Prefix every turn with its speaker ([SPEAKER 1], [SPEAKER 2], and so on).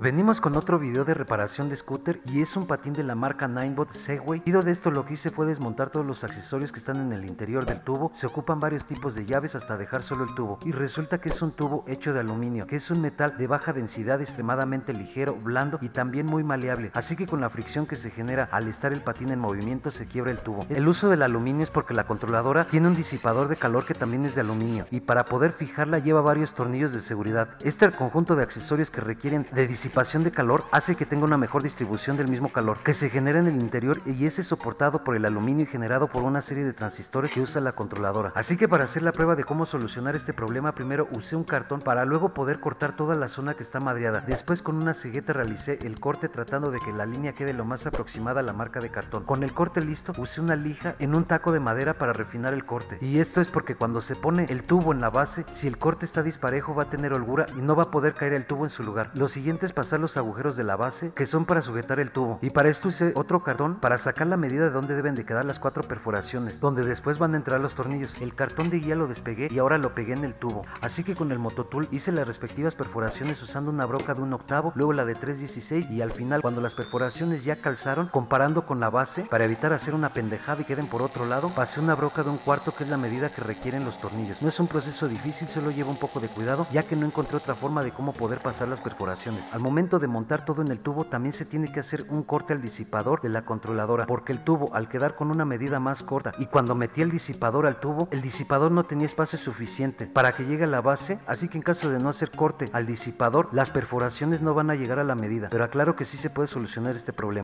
[SPEAKER 1] Venimos con otro video de reparación de scooter y es un patín de la marca Ninebot Segway. Y de esto lo que hice fue desmontar todos los accesorios que están en el interior del tubo. Se ocupan varios tipos de llaves hasta dejar solo el tubo. Y resulta que es un tubo hecho de aluminio, que es un metal de baja densidad extremadamente ligero, blando y también muy maleable. Así que con la fricción que se genera al estar el patín en movimiento se quiebra el tubo. El uso del aluminio es porque la controladora tiene un disipador de calor que también es de aluminio y para poder fijarla lleva varios tornillos de seguridad. Este conjunto de accesorios que requieren de disipador disipación de calor hace que tenga una mejor distribución del mismo calor que se genera en el interior y ese es soportado por el aluminio y generado por una serie de transistores que usa la controladora. Así que para hacer la prueba de cómo solucionar este problema primero usé un cartón para luego poder cortar toda la zona que está madreada. Después con una cegueta realicé el corte tratando de que la línea quede lo más aproximada a la marca de cartón. Con el corte listo usé una lija en un taco de madera para refinar el corte. Y esto es porque cuando se pone el tubo en la base, si el corte está disparejo va a tener holgura y no va a poder caer el tubo en su lugar. Lo siguiente es pasar los agujeros de la base que son para sujetar el tubo. Y para esto hice otro cartón para sacar la medida de dónde deben de quedar las cuatro perforaciones donde después van a entrar los tornillos. El cartón de guía lo despegué y ahora lo pegué en el tubo. Así que con el mototool hice las respectivas perforaciones usando una broca de un octavo luego la de 316 y al final cuando las perforaciones ya calzaron comparando con la base para evitar hacer una pendejada y queden por otro lado pasé una broca de un cuarto que es la medida que requieren los tornillos. No es un proceso difícil solo lleva un poco de cuidado ya que no encontré otra forma de cómo poder pasar las perforaciones momento de montar todo en el tubo también se tiene que hacer un corte al disipador de la controladora porque el tubo al quedar con una medida más corta y cuando metí el disipador al tubo el disipador no tenía espacio suficiente para que llegue a la base así que en caso de no hacer corte al disipador las perforaciones no van a llegar a la medida. Pero aclaro que sí se puede solucionar este problema